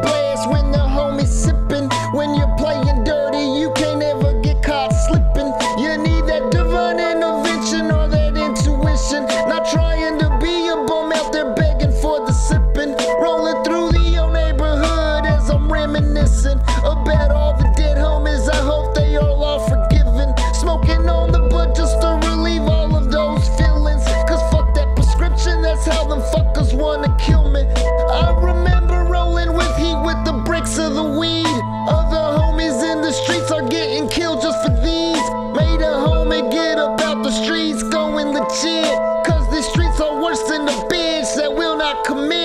blade. Commit.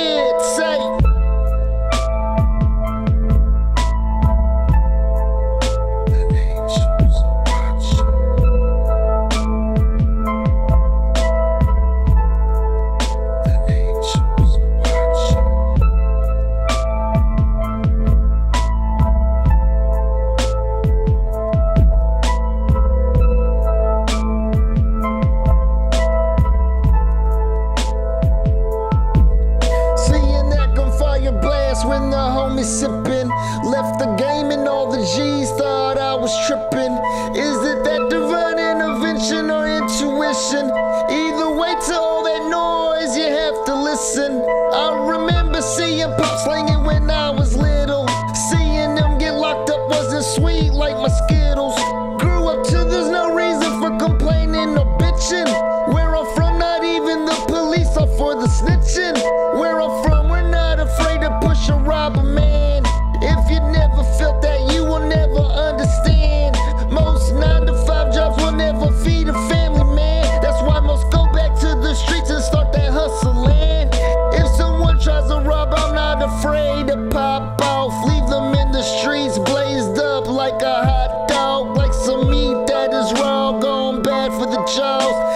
When the homies sippin'. Left the game and all the G's thought I was trippin'. Is it that divine intervention or intuition? Either way, to all that noise, you have to listen. I remember seeing pops slinging when streets blazed up like a hot dog, like some meat that is raw, gone bad for the jaws.